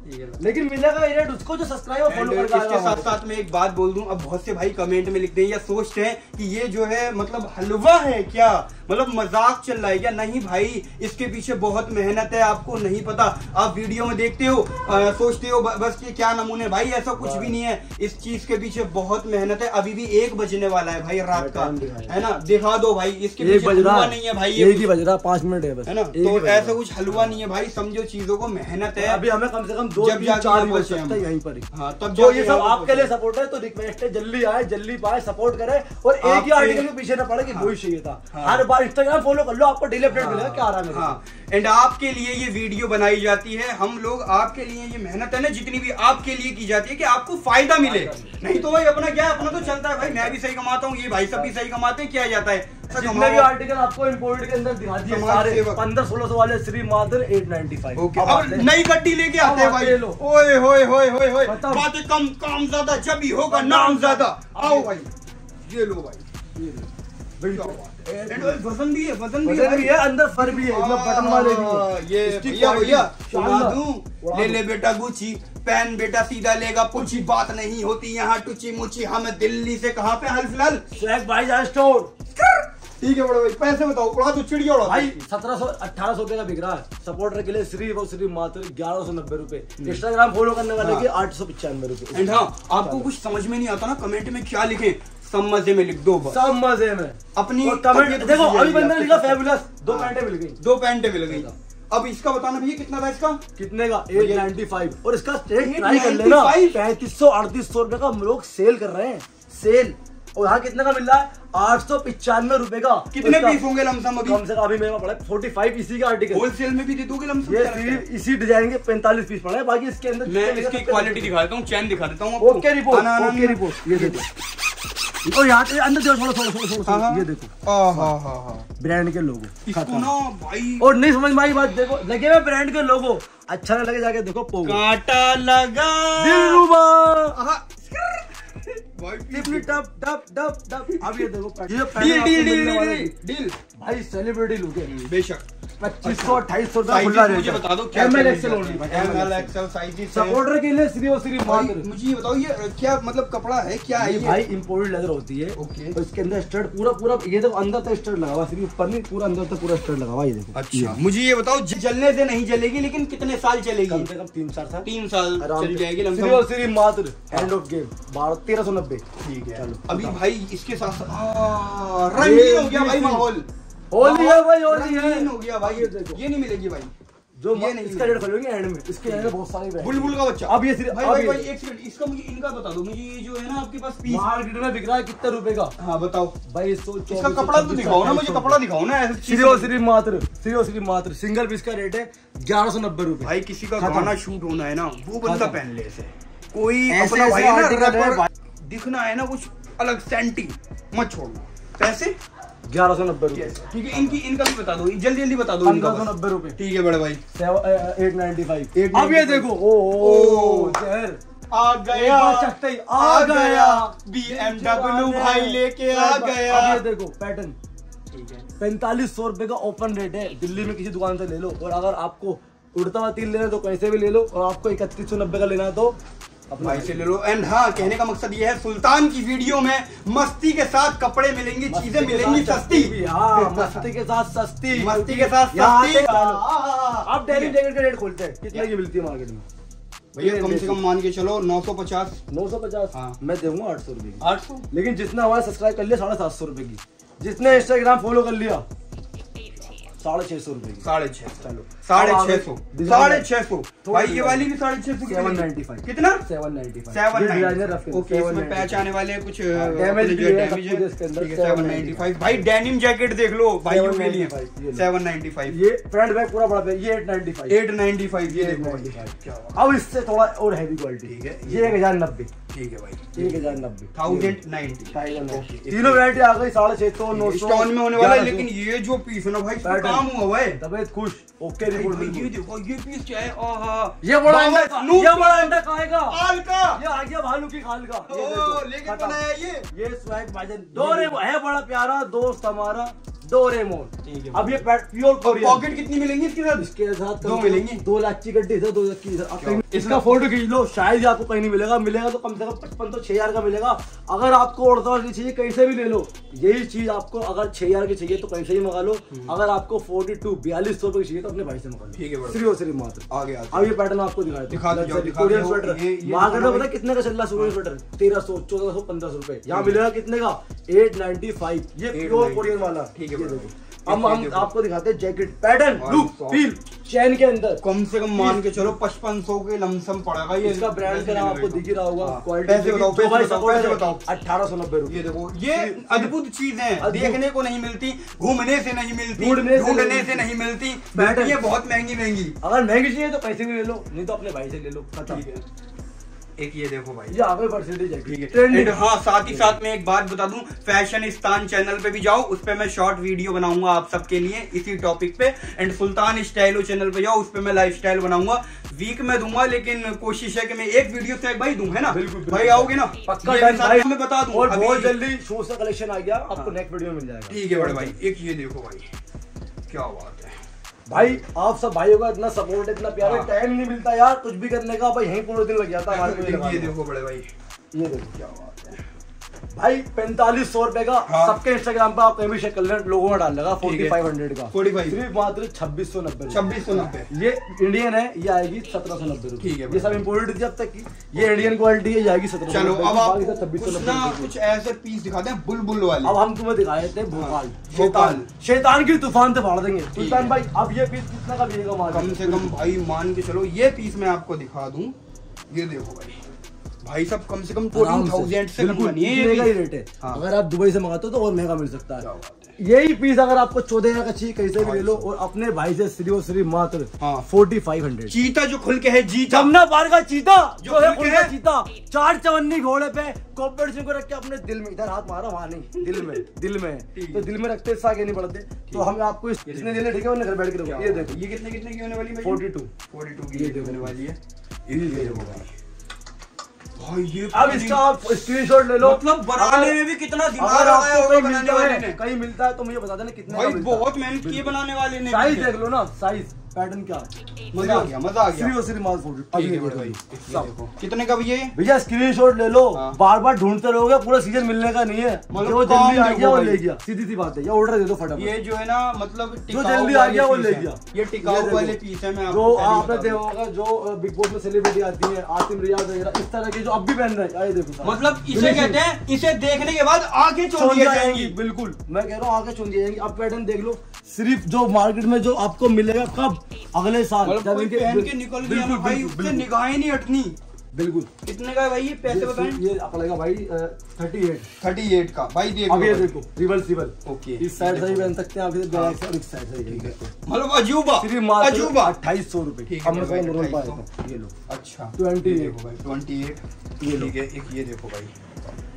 लेकिन मिलेगा रेट उसको जो सब्सक्राइब और फॉलो कर इसके साथ साथ में एक बात बोल दूँ अब बहुत से भाई कमेंट में लिखते हैं या सोचते हैं कि ये जो है मतलब हलवा है क्या? मतलब मज़ाक चल रहा है क्या? नहीं भाई इसके पीछे बहुत मेहनत है आपको नहीं पता। आप वीडियो में देखते हो अ, सोचते हो बस ये क्या नमूने भाई ऐसा कुछ भी नहीं है। इस चीज़ के पीछे बहुत मेहनत है। अभी भी एक बजने वाला है भाई रात का। है ना? दिखा दो भाई इसके पीछे हलवा नहीं है भाई एक ही बज रहा है पाँच मिनट है बस। है ना? तो। ऐसा कुछ हलवा नहीं है भाई समझो चीज़ों को मेहनत है। अभी हमें कम से कम दो जब चार ही बज सकता है यहीं पर ही। हाँ तब जो ये सब आपके लिए सपोर्ट है तो रिक्वेस्ट है जल्दी आए जल्दी पाए सपोर्ट करे। और एक ही आर्टिकल के पीछे ना पड़े कि वही चाहिए था। हाँ। हर बार इंस्टाग्राम फॉलो कर लो आपको डेली अपडेट मिलेगा क्या आ रहा है। हाँ। एंड आपके लिए ये वीडियो बनाई जाती है। हम लोग आपके लिए ये मेहनत है ना जितनी भी आपके लिए की जाती है कि आपको फ़ायदा मिले। नहीं तो भाई अपना क्या अपना तो चलता है। भाई मैं भी सही कमाता हूँ ये भाई सब भी सही कमाते हैं क्या जाता है? जितने भी आर्टिकल आपको इम्पोर्ट के अंदर दिखा दिए सारे पंद्रह सोलह सौ वाले Shri Madhur eight ninety five नई गड्डी लेके आते हैं भाई। ओए होए होए होए होए। बातें कम काम ज़्यादा जब ही होगा नाम ज़्यादा। आओ भाई। ये लो भाई। है। वज़न भी है वज़न भी है है अंदर फर भी है इसमें बटन वाले भी हाँ, है ये भैया भैया ले। ले बेटा गुची पैन बेटा सीधा लेगा पुची बात नहीं होती। यहाँ टुची मुची हमें दिल्ली से कहाँ पे हाल फ़िलहाल। स्वैग भाई स्टोर ठीक है बड़े भाई पैसे बताओ उड़ा दो चिड़िया उड़ा भाई सत्रह सौ अठारह सौ रुपए का बिक रहा है। सपोर्टर के लिए श्री वो श्री मात्र ग्यारह सौ नब्बे रुपए। इंस्टाग्राम फॉलो करने वाले। के आठ सौ पचानवे रुपए। एंड हाँ आपको कुछ समझ में नहीं आता ना कमेंट में क्या लिखे? सब मज़े में लिख दो बस। सब मज़े में। अपनी कमेंट देखो अभी बंदे लिखा। फेबुलस दो हाँ। पैंटे मिल गई। दो पैंटे मिल गई। अब इसका बताना भैया कितना था इसका? कितने का? एट नाइनटी फाइव और इसका ट्राई कर लेना। पैंतीस सौ अड़तीस सौ रुपए का हम लोग सेल कर रहे हैं। सेल और यहाँ कितने का मिल रहा है? आठ सौ पिचानवे रुपए का। कितने पीस होंगे लमसम अभी? कम से कम अभी मेरे पास पड़ा फोर्टी फाइव इसी का आर्टिकल होलसेल में भी दे दोगे लमसम? ये है? इसी डिज़ाइन के पैंतालीस पीस पड़े हैं बाकी इसके अंदर मैं इसकी क्वालिटी दिखा देता हूँ चैन दिखा देता हूँ ओके रिपोर्ट ओके रिपोर्ट ये देखो। और यहाँ अंदर देखो थोड़ा थोड़ा थोड़ा हाँ, थोड़ा हाँ। ये देखो। हाँ हाँ हाँ हाँ। ब्रांड के लोगो इसको ना भाई। और नहीं समझ में आई बात देखो लगे हुए ब्रांड के लोगो अच्छा ना लगे जाके देखो पोगो। कांटा लगा। भाई टिपली टप टप टप टप अब ये देखो <laughs> डील डील डील डील भाई सेलिब्रिटी लुक है। बेशक। पच्चीस सौ अट्ठाईस सौ मुझे। सपोर्टर के लिए श्री और श्री ये बताओ ये क्या मतलब कपड़ा है क्या है ये? ये भाई इम्पोर्टेड लेदर होती है। ओके। इसके अंदर स्टड पूरा पूरा ये तो अंदर तक स्टड लगा हुआ सिर्फ़ ऊपर नहीं पूरा अंदर तक पूरा स्टड लगा हुआ ये देखो। अच्छा मुझे ये बताओ जलने से नहीं जलेगी लेकिन कितने साल कम चलेगी से कम तीन चार साल। तीन साल चल जाएगी श्री और श्री मात्र। एंड ऑफ़ गेम बारह तेरह सौ नब्बे ठीक है। चलो, अभी भाई इसके साथ रंगीन हो गया भाई माहौल। होली है भाई होली है। हो गया भाई। ये देखो। ये नहीं मिलेगी भाई। जो ये नहीं इसका रेट खोलेंगे एंड में। इसके एंड में बहुत सारे brand बुलबुल का बच्चा। अब ये सिर्फ़ भाई भाई भाई एक सेकंड इसका मुझे इनका बता दो। मुझे ये जो है ना आपके पास पीस मार्केट में बिक रहा है कितने रुपए का? हाँ बताओ। भाई सौ इसका कपड़ा तो दिखाओ ना मुझे कपड़ा दिखाओ ना और श्री मात्र और श्री मात्र सिंगल पीस का रेट है ग्यारह सौ नब्बे रुपए। भाई किसी का गाना शूट होना है ना वो बंदा पहन ले इसे कोई अपना भाई ना दिखना है ना कुछ अलग सेंटी मत छोड़ना। पैसे? ग्यारह सौ नब्बे रुपए। ठीक है इनकी इनका भी बता दो जल्दी जल्दी बता दो इनका पंद्रह सौ नब्बे रुपए। ठीक है बड़े भाई। Eight ninety five. 895 अब ये देखो ओ ओ ओ। जहर। आ गया। आ गया। BMW भाई लेके आ अब गया। ये देखो पैटर्न ठीक है। पैंतालीस सौ रुपए का ओपन रेट है। दिल्ली में किसी दुकान से ले लो। और अगर आपको उड़ता हुआ तिल लेना तो कहीं से भी ले लो। और आपको इकतीस सौ नब्बे का लेना है तो भाई से ले लो। एंड हाँ कहने का मकसद ये है सुल्तान की वीडियो में मस्ती के साथ कपड़े मिलेंगे चीज़ें मिलेंगी सस्ती। भी, हाँ <laughs> मस्ती के साथ सस्ती। मस्ती के साथ सस्ती। हाँ। हाँ, आप है। जैकेट का रेट खोलते हैं। कितने की मिलती है मार्केट में? भैया कम से कम मान के चलो 950 नौ सौ पचास? हाँ। मैं दूँगा आठ सौ रुपए की। 800 लेकिन जिसने हमारा सब्सक्राइब कर लिया साढ़े सात सौ रुपए की। जिसने इंस्टाग्राम फॉलो कर लिया साढ़े छह सौ रुपए साढ़े छह चलो। साढ़े छह सौ। साढ़े छह सौ। भाई ये वाली भी साढ़े छह सौ सेवन। Ninety five. कितना? सेवन नाइन्टी सेवन ओके इसमें पैच आने वाले हैं कुछ डैमेज है, है सेवन नाइन्टी फाइव। भाई डेनिम जैकेट देख लो भाइयों के लिए। 795 ये लो। Seven ninety five. ये फ्रंट बैक पूरा बड़ा ये eight ninety five. Eight ninety five ये देखो। भाई 895 क्या बात। अब इससे थोड़ा और हैवी क्वालिटी ठीक है, ये एक हज़ार नब्बे। ठीक है भाई। एक हज़ार नब्बे थाउज़ेंड नाइन्टी तीनों वैरायटी आ गई साढ़े छह सौ नौ सौ में होने वाला है लेकिन ये जो पीस है ना भाई काम हुआ है तबियत खुश ओके भाई, भाई, ये देखो ये पीस क्या है? ये बड़ा अंडा ये बड़ा अंडा खाएगा। का। ये आ गया भालू की खाल का। लेकिन बनाया ये। ये स्वैग भाईजान डोरेमोन है बड़ा प्यारा दोस्त हमारा। डोरेमोन ठीक है अब ये प्योर कोरियन पॉकेट कितनी मिलेंगी इसके साथ? इसके साथ दो मिलेंगी? दो लाख की गड्डी दो लाख की। इसका फ़ोटो खींच लो शायद आपको कहीं नहीं मिलेगा। मिलेगा तो कम से कम पचपन तो छह हज़ार का मिलेगा। अगर आपको अड़तालीस की चाहिए कहीं से भी ले लो। यही चीज़ आपको अगर छह हज़ार की चाहिए तो कहीं से ही मंगा लो। अगर आपको फोर्टी टू बयालीस सौ रुपए की चाहिए तो अपने भाई से मंगा लो। ठीक है। सिर्फ़ मात्र। आगे अब ये पैटर्न आपको दिखा कोरियन स्वेटर मार्केट में पता कितने का चल रहा है स्वेटर तेरह सौ चौदह सौ पंद्रह सौ रुपए। यहाँ मिलेगा कितने का? Eight ninety five. ये प्योर कोरियन वाला। ठीक है अब हम आपको दिखाते हैं jacket pattern look feel chain के अंदर। कम से कम मान के चलो पचपन सौ के लमसम पड़ेगा ये। इसका ब्रांड का नाम आपको दिख ही रहा होगा हाँ। क्वालिटी पैसे बताओ पैसे बताओ अठारह सौ नब्बे ये देखो ये अद्भुत चीज़ है। देखने को नहीं मिलती घूमने से नहीं मिलती ढूँढने से नहीं मिलती। ये बहुत महँगी महँगी। अगर महँगी चाहिए तो पैसे भी ले लो नहीं तो अपने भाई से ले लो। खत्म है। एक ये देखो भाई। ये आगे परसेंटेज है ठीक है। हाँ साथ ही साथ में एक बात बता दूँ फ़ैशन स्तान चैनल पे भी जाओ उस पे मैं शॉर्ट वीडियो बनाऊँगा आप सबके लिए इसी टॉपिक पे। एंड सुल्तान स्टाइलो चैनल पे जाओ उस पे मैं लाइफ स्टाइल बनाऊँगा। वीक में दूँगा लेकिन कोशिश है कि मैं एक वीडियो से एक भाई दूँ है ना? बिल्कुल। भाई आओगे ना? पक्का भाई। में बता दूँ। और बहुत जल्दी शूज़ का कलेक्शन आ गया आपको हाँ। नेक्स्ट वीडियो में मिल जाएगा। ठीक है बड़े भाई एक ये देखो भाई। क्या बात है। भाई आप सब भाइयों का इतना सपोर्ट है इतना प्यार है। टाइम नहीं मिलता यार कुछ भी करने का। भाई यहीं पूरे दिन लग जाता है <laughs> हमारे ये। देखो बड़े भाई। ये देखो क्या बात है। भाई पैंतालीस सौ रुपए का हाँ। सबके इंस्टाग्राम पे आप कहीं भी चेक कर लेना लोगों में डाल लगा फोर्टी फाइव हंड्रेड का। 45 सिर्फ़ मात्र छब्बीस सौ नब्बे छब्बीस सौ नब्बे। ये इंडियन है ये आएगी सत्रह सौ नब्बे ठीक है ये सब इम्पोर्टेड थी अब तक की। ये इंडियन क्वालिटी है ये आएगी सत्रह सौ नब्बे चलो अब आप छब्बीस सौ नब्बे कुछ ऐसे पीस दिखाते हैं बुलबुल वाले। अब हम तुम्हें दिखाए थे भोपाल। हाँ, शैतान। शैतान की तूफ़ान से फाड़ देंगे। सुल्तान भाई अब ये पीस कितना का मिलेगा कम से कम भाई मान के चलो ये पीस मैं आपको दिखा दूँ। ये देखो भाई। भाई सब कम से कम फोर्टीन थाउज़ेंड से। रेट है हाँ। अगर आप दुबई से मंगाते हो तो और महँगा मिल सकता है। यही पीस अगर आपको चौदह हज़ार का चाहिए कहीं से भी ले लो और अपने भाई से सिर्फ़ और सिर्फ़ मात्र। फोर्टी फाइव हंड्रेड चीता जो खुल के है जीता। जमुना पार का चीता जो जो है खुल के चीता। चार चवन्नी घोड़े पे कॉपरेट सिंह को रख के अपने दिल में इधर हाथ मारा वहाँ नहीं दिल में दिल में। तो दिल में रखते इससे आगे नहीं बढ़ते। तो हम आपको इसने दिले ठीक है घर बैठ के ये देखो। ये कितने कितने की होने वाली है 42 फोर्टी टू की होने वाली है। ये देखो अब इसका आप स्क्रीनशॉट ले लो। मतलब बनाने में भी कितना दिमाग लगाया होगा कहीं बनाने मिलता वाले है ने। कहीं मिलता है तो मुझे बता देना कितने भाई बहुत मेहनत किए बनाने वाले ने साइज़ देख लो ना साइज़ पैटर्न क्या? है मज़ा आ गया मज़ा आ गया। सिर्फ़ और सिर्फ़ माल फ़ोटो भाई देखो। देखो। कितने का भैया भैया स्क्रीनशॉट ले लो। हाँ। बार बार ढूंढते रहोगे पूरा सीज़न मिलने का नहीं है। मतलब वो जल्दी आ गया वो ले गया। सीधी सी बात है ये ऑर्डर दे दो फटाफट। ये जो है ना मतलब टिकाऊ जल्दी आ गया वो ले गया। ये टिकाऊ वाले पीस है मैं जो आपने देखा होगा जो बिग बॉस में सेलिब्रिटी आती है आतिम रियाज वगैरह इस तरह के जो अब भी पहन रहे हैं। देखो। मतलब इसे कहते हैं इसे देखने के बाद आगे चोट जाएँगी। बिल्कुल। मैं कह रहा हूँ आगे चुन जाएँगी। अब पैटर्न देख लो सिर्फ़ जो मार्केट में जो आपको मिलेगा कब? अगले साल मतलब कोई इनके- पहन के निकल गया ना भाई उससे निगाहें नहीं हटनी। बिल्कुल। कितने का है भाई ये पैसे बताएँ ये पड़ेगा भाई थर्टी एट थर्टी एट का। भाई देख अब ये। देखो रिवर्सिबल ओके। इस साइड से भी पहन सकते हैं आप इधर और इस साइड से ठीक है। मतलब अजूबा सिर्फ़ मात्र अजूबा। अट्ठाईस सौ रुपए। ठीक है, हमने भाई, कहा नॉर्मल 2800 पाएगा। ये लो। अच्छा। 28 ये देखो भाई ट्वेंटी एट ये। ठीक है एक ये देखो भाई।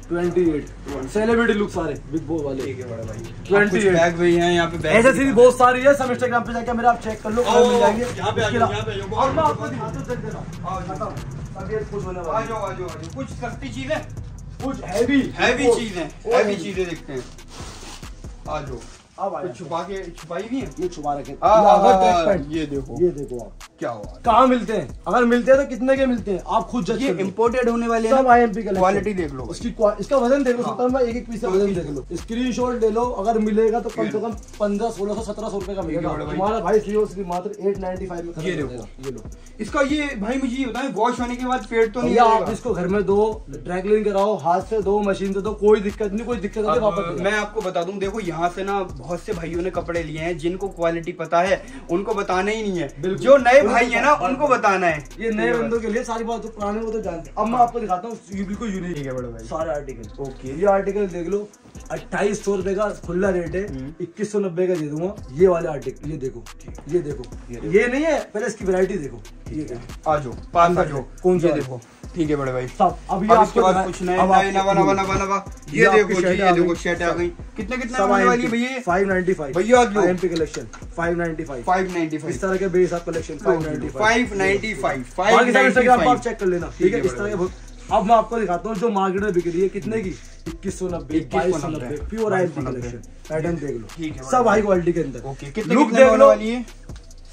सेलिब्रिटी लुक सारे। बिग बॉस वाले। ठीक है बड़े भाई। 28 बैग भी हैं यहाँ पे बैग ऐसे बहुत सारी है सब इंस्टाग्राम पे जाके मेरे आप चेक कर लो मिल जाएँगे। यहाँ पे आ इसके जाओ, अलावा- पे आ मैं आपको दिखाता हूँ, चल देना। आओ, बताओ। तबीयत खुश होने आ जाओ आ जाओ आ जाओ। कुछ सस्ती चीज़ें? कुछ हैवी हैवी चीज़ें ओ, हैवी चीज़ें देखते हैं। आ जाओ। अब छुपा के छुपाई भी है? ये छुपा रखे ये देखो। ये देखो आप। क्या हुआ? कहाँ मिलते हैं? अगर मिलते हैं तो कितने के मिलते हैं? आप खुद जज। इम्पोर्टेड होने वाले सब ना? आईएमपी का क्वालिटी देख लो इसकी इसका वज़न देख लो हाँ। सुल्तान भाई एक एक पीस का वज़न देख लो। स्क्रीनशॉट ले। लो अगर मिलेगा तो कम से कम पंद्रह सोलह सौ सत्रह सौ रुपए का मिलेगा। बड़ा भाई। तुम्हारा भाई सीओ मात्र एट नाइनटी फाइव में ये देखो। ये लो। इसका ये भाई मुझे ये बताएँ वॉश होने के बाद पेड़ तो नहीं आप इसको घर में दो ड्राई क्लीन कराओ हाथ से दो मशीन से दो कोई दिक्कत नहीं कोई दिक्कत नहीं वापस मैं आपको बता दूँ देखो यहाँ से ना बहुत से भाइयों ने कपड़े लिए हैं जिनको क्वालिटी पता है उनको बताना ही नहीं है। जो नए। भाई है ना उनको बताना है। ये नए बंदों के लिए सारी बात तो पुराने वो तो जानते हैं। अब मैं आपको दिखाता हूँ ये बिल्कुल यूनिक है बड़े भाई। सारे आर्टिकल ओके ये आर्टिकल देख लो। अट्ठाईस सौ रुपए का खुला रेट है हम्म। इक्कीस सौ नब्बे का दे दूँगा। ये वाले आर्टिकल ये देखो ये देखो। ये नहीं है पहले इसकी वैरायटी देखो। ये देखो। आ जाओ पास आ जाओ। कौन सा देखो। ठीक है बड़े भाई। सब अब ये इसके बाद कुछ नए नए नवा नवा नवा नवा। ये देखो जी ये देखो। शर्ट आ गई कितने कितने होने वाली है भैया? फाइव नाइनटी फाइव भैया लो। IMP collection five ninety five five ninety इस तरह के collection ninety five ninety five बाकी सब इंस्टाग्राम पर आप चेक कर लेना ठीक है, इस तरह के अब मैं आपको दिखाता हूँ जो मार्केट में बिक रही है। कितने की? इक्कीस सौ नब्बे 2190, बाईस सौ नब्बे प्योर आई कलेक्शन पैटर्न देख लो। सब हाई क्वालिटी के अंदर। लुक देख लो।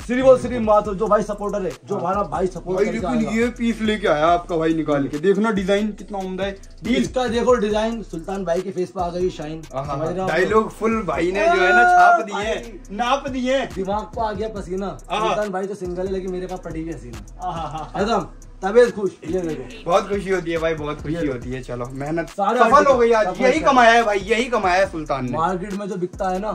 है सिर्फ़ और सिर्फ़ मात्र जो भाई सपोर्टर है जो हमारा भाई सपोर्टर भाई लेकिन ये पीस लेके आया आपका भाई निकाल के। देखना डिज़ाइन कितना उम्दा है। इसका देखो डिज़ाइन सुल्तान भाई के फेस पे आ गई शाइन हो? डायलॉग फुल भाई ने जो है ना छाप दिए। नाप दिए दिमाग पे आ गया पसीना। सुल्तान भाई तो सिंगल है लेकिन मेरे पास पड़ी है हसीना। तबीयत खुश। ये देखो। बहुत खुशी होती है भाई बहुत खुशी होती है। चलो मेहनत। सफल हो गई आज। यही कमाया है भाई यही कमाया है सुल्तान ने। मार्केट में जो बिकता है ना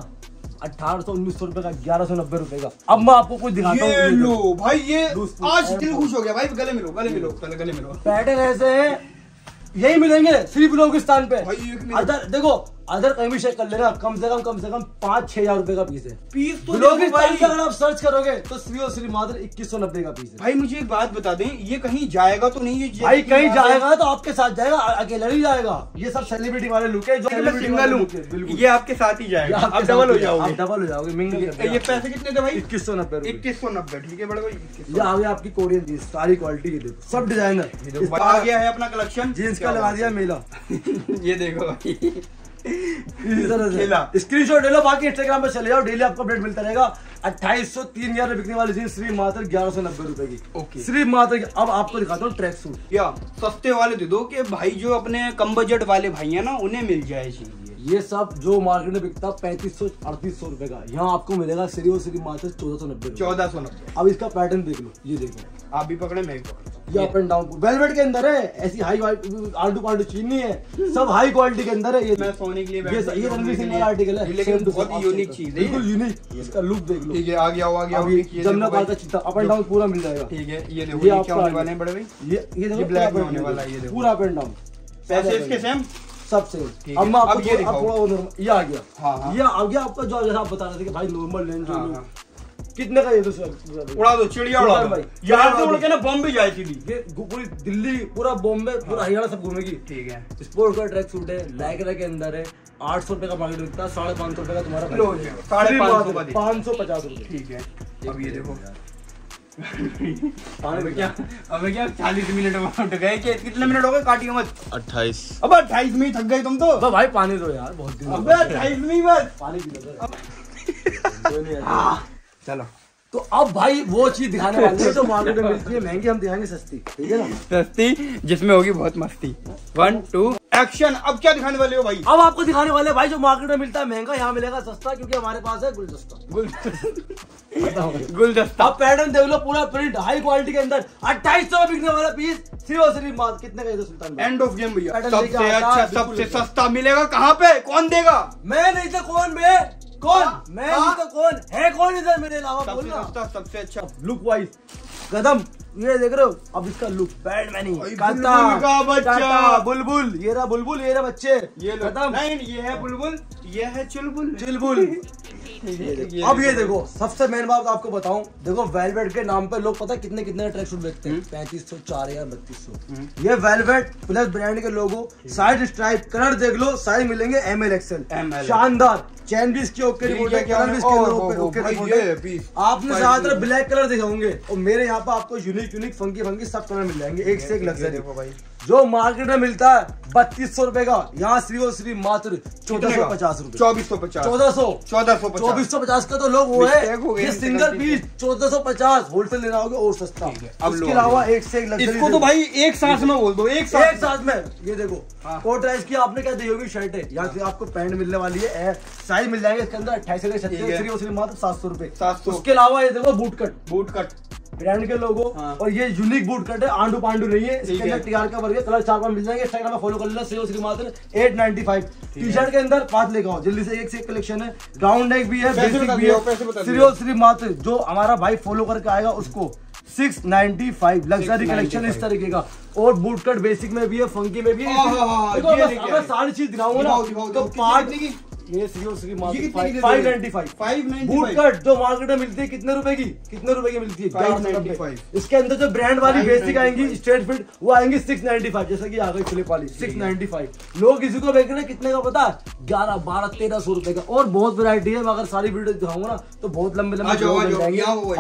अठारह सौ उन्नीस सौ रुपए का ग्यारह सौ नब्बे रुपए का। अब मैं आपको कुछ दिखाता हूँ लो भाई ये आज दिल खुश हो गया भाई गले मिलो गले मिलो पहले गले मिलो। पैटर्न ऐसे है यही मिलेंगे सिर्फ़ लोगिस्तान पे। भाई अदर देखो अदर कहीं भी चेक कर लेना कम से कम कम से कम पाँच छह हज़ार रुपए का पीस है। पीस तो अगर आप सर्च करोगे तो श्री और श्री मात्र इक्कीस सौ नब्बे का पीस है। भाई मुझे एक बात बता दें ये कहीं जाएगा तो नहीं ये भाई कहीं जाएगा तो आपके साथ जाएगा अकेला नहीं जाएगा। ये सब सेलिब्रिटी वाले लुक है जो सिंगल हूँ। है, ये आपके साथ ही जाएगा। आप डबल हो जाओगे। डबल हो जाओगे मिंगल ये ये पैसे कितने थे भाई? इक्कीस सौ नब्बे इक्कीस सौ नब्बे ठीक है बड़े भाई ये आ गया आपकी कोरियन जींस सारी क्वालिटी की देखो सब डिज़ाइनर आ गया है अपना कलेक्शन जींस का लगा दिया मेला। <laughs> ये देखो भाई। स्क्रीनशॉट ले लो बाकी इंस्टाग्राम पे चले जाओ डेली आपको अपडेट मिलता रहेगा। अट्ठाईस सौ तीन हज़ार में बिकने वाली जींस सिर्फ़ मात्र ग्यारह सौ नब्बे रुपए की। ओके। सिर्फ़ मात्र अब आपको दिखाता हूँ ट्रैक सूट या सस्ते वाले दे दो कि भाई जो अपने कम बजट वाले भाई है ना उन्हें मिल जाए चाहिए ये सब जो मार्केट में बिकता पैंतीस सौ अड़तीस सौ रुपए का यहाँ आपको मिलेगा सिर्फ़ और सिर्फ़ मात्र चौदह सौ नब्बे चौदह सौ नब्बे। अब इसका पैटर्न देख लो ये देखो आप भी पकड़े मैं ये अप एंड डाउन वेलवेट के अंदर है ऐसी हाई आल्टू पाल्टू चीज़ नहीं है सब हाई क्वालिटी के अंदर है ये। मैं सोने के लिए ये ये रणवीर सिंह वाला आर्टिकल है लेकिन बहुत यूनिक चीज़ है। बिल्कुल यूनिक इसका लुक देख लो। ठीक है आ गया आ गया ये ये जमुना पार का चित्ता अप एंड डाउन पूरा मिल जाएगा। ठीक है ये देखो ये क्या होने वाले हैं बड़े भाई? ये ये देखो पूरा में होने वाला है, ये देखो। पूरा अप एंड डाउन पैसे इसके सेम सब सेम अब मैं आपको ये थोड़ा- normal- ये आ गया। हाँ, हाँ। ये आ गया आपका जो जैसा आप बता रहे थे कि भाई नॉर्मल लेंथ हाँ, हाँ। कितने का ये तो उड़ा दो चिड़िया उड़ा दो। भाई, यहाँ से उड़ के ना बॉम्बे जाए सीधी। ये पूरी दिल्ली पूरा बॉम्बे पूरा हरियाणा सब घूमेगी। ठीक है। स्पोर्ट का ट्रैक सूट है लाइकरा के अंदर है आठ सौ रुपए का मार्केट बिकता है साढ़े पाँच सौ रुपए का तुम्हारा साढ़े पाँच सौ पचास रुपए। ठीक है। अब ये देखो। अबे क्या चालीस मिनट उठ गए कितने मिनट हो गए? काटियो मत। अट्ठाईस। अब अट्ठाईस में ही थक गए तुम तो। भाई पानी दो यार बहुत दिन अबे अट्ठाईस में ही बस पानी पी लो जरा। कोई नहीं। चलो। तो अब भाई वो चीज़ दिखाने वाले हैं जो <laughs> मार्केट में मिलती है महँगी हम दिखाएँगे सस्ती ठीक है ना? सस्ती जिसमें होगी बहुत मस्ती। वन टू एक्शन अब क्या दिखाने वाले हो भाई? अब आपको दिखाने वाले भाई जो मार्केट में मिलता है महँगा यहाँ मिलेगा सस्ता क्योंकि हमारे पास है गुलदस्ता। गुल गुलदस्ता। अब पैटर्न देख लो पूरा प्रिंट हाई क्वालिटी के अंदर। अट्ठाईस सौ बिकने वाला पीस सिर्फ़ और सिर्फ़ मात्र कितने का सुल्तान एंड ऑफ़ गेम भैया। सबसे अच्छा सबसे सस्ता मिलेगा कहाँ पे? कौन देगा? मैं नहीं तो कौन बे कौन? हाँ, मैं हाँ। नहीं तो कौन? है कौन इधर मेरे अलावा? बोलना। सबसे अच्छा। लुक वाइज कदम। ये देख रहे हो? अब इसका लुक कांता, बुलबुल बच्चा। बुलबुल। ये रहा बुलबुल ये रहा बच्चे। ये नहीं ये है बुलबुल ये है चुलबुल। चिलबुल। <laughs> ये अब ये देखो सबसे मेन बात आपको बताऊँ देखो वेलवेट के नाम पे लोग पता है कितने कितने ट्रैक सूट बेचते हैं? पैंतीस सौ चार हज़ार बत्तीस सौ। ये वेलवेट प्लस ब्रांड के लोगो साइड स्ट्राइप कलर देख लो साइज़ मिलेंगे एम एल एक्सएल शानदार। चैन भी इसकी ओके रिपोर्ट है, है? कलर भी इसके अंदर ओके ओ, ओके भाई, रिपोर्ट है। आपने ज़्यादातर ब्लैक कलर दिखे होंगे। और मेरे यहाँ पे आपको unique unique unique funky funky सब कलर मिल जाएँगे। एक से एक लग्जरी भाई। जो मार्केट में मिलता है बत्तीस सौ रुपए का यहाँ श्री और श्री मात्र चौदह सौ पचास रूपए। चौबीस सौ पचास। चौदह सौ। चौदह सौ चौबीस सौ पचास का तो लोग वो है। हो ये सिंगल पीस चौदह सौ पचास। होलसेल लेना होगा और सस्ता। अब अब अलावा एक से एक इसको तो भाई एक सांस में बोल दो एक सांस एक साथ में। ये देखो हाँ। कोट राइस की आपने क्या दी होगी? शर्ट है। यहाँ से आपको पैंट मिलने वाली है। साइज़ मिल जाएगा इसके अंदर अट्ठाईस से है। छत्तीस मात्र सात सौ रुपए। 700 उसके अलावा ये देखो boot cut boot cut brand के लोगो हाँ। और ये यूनिक बूट कट है आंडू पांडू नहीं है। इसके अंदर टीआर का वर्ग है कलर चार पाँच मिल जाएँगे। इंस्टाग्राम में फॉलो कर लेना सेव श्री मात्र 895 टी शर्ट के अंदर पाँच लेकर आओ जल्दी से एक से एक कलेक्शन है। राउंड नेक भी है बेसिक भी है। श्री श्री मात्र जो हमारा भाई फॉलो करके आएगा उसको 695 लग्जरी कलेक्शन इस तरीके का। और बूट कट बेसिक में भी है फंकी में भी है। हाँ, हाँ, हाँ। सारी चीज़ दिखाऊँगा तो पार्ट? ये श्री और श्री ये मात्र कितने की दे five ninety five 595 boot cut जो मार्केट में मिलती है कितने रुपए की? कितने रुपए की मिलती है? 595 490 इसके अंदर जो ब्रांड वाली बेसिक आएँगी स्ट्रेट फिट वो आएँगी 695 जैसे कि आ गई वाली। 695 लोग किसी को बेच रहे कितने का पता? ग्यारह बारह तेरह सौ रुपए का। और बहुत वैरायटी है अगर सारी वीडियो दिखाऊँगा ना तो बहुत लंबे लंबे जाओ, जाओ,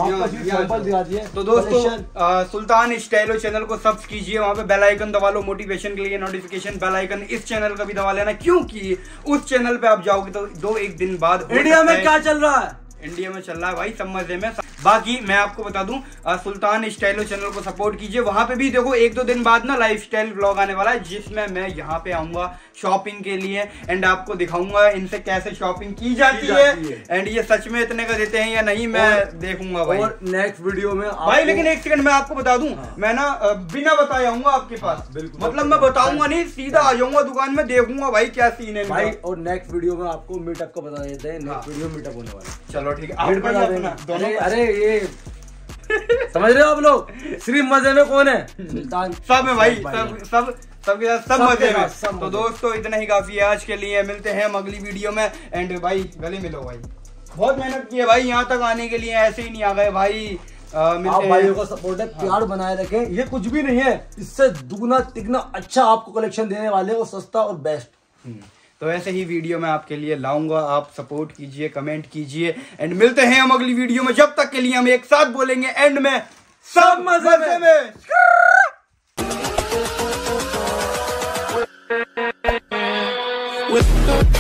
जाओ। तो दोस्तों सुल्तान स्टाइलो चैनल को सब कीजिए वहाँ पे बेल आइकन दबा लो मोटिवेशन के लिए नोटिफिकेशन बेल आइकन इस चैनल का भी दबा लेना क्योंकि उस चैनल पे आप जाओगे तो दो एक दिन बाद इंडिया में क्या चल रहा है? इंडिया में चल रहा है भाई सब मज़े में बाकी मैं आपको बता दूँ अ, सुल्तान स्टाइलो चैनल को सपोर्ट कीजिए वहाँ पे भी देखो एक दो दिन बाद ना लाइफ स्टाइल ब्लॉग आने वाला है जिसमें मैं यहाँ पे आऊँगा शॉपिंग के लिए एंड आपको दिखाऊँगा इनसे कैसे शॉपिंग की जाती की है जाती है। एंड ये सच में इतने का देते हैं या नहीं मैं देखूँगा भाई और नेक्स्ट वीडियो में भाई लेकिन एक सेकंड मैं आपको बता दूँ हाँ। मैं ना बिना बताए आऊँगा आपके पास बिल्कुल। मतलब मैं बताऊँगा नहीं सीधा आ जाऊँगा दुकान में देखूँगा भाई क्या सीन है। भाई और नेक्स्ट वीडियो में आपको मीटअप का बता देते हैं हाँ। नेक्स्ट वीडियो मीटअप होने वाला है चलो ठीक है भाई देंगे। अपना दोनों अरे ये समझ रहे हो आप लोग? सिर्फ़ मज़े में कौन है? सुल्तान। सब में भाई सब सब सबके साथ सब मज़े में तो दोस्तों इतना ही काफ़ी है आज के लिए। मिलते हैं हम अगली वीडियो में। एंड भाई गले मिलो भाई। बहुत मेहनत की है भाई यहाँ तक आने के लिए ऐसे ही नहीं आ गए भाई। आप भाइयों हैं। का सपोर्ट है प्यार हाँ। बनाए रखें। ये कुछ भी नहीं है। इससे दुगना तिगना अच्छा आपको कलेक्शन देने वाले हैं और सस्ता और बेस्ट तो ऐसे ही वीडियो मैं आपके लिए लाऊँगा आप सपोर्ट कीजिए कमेंट कीजिए एंड मिलते हैं हम अगली वीडियो में जब तक के लिए हम एक साथ बोलेंगे एंड में सब मज़े में। With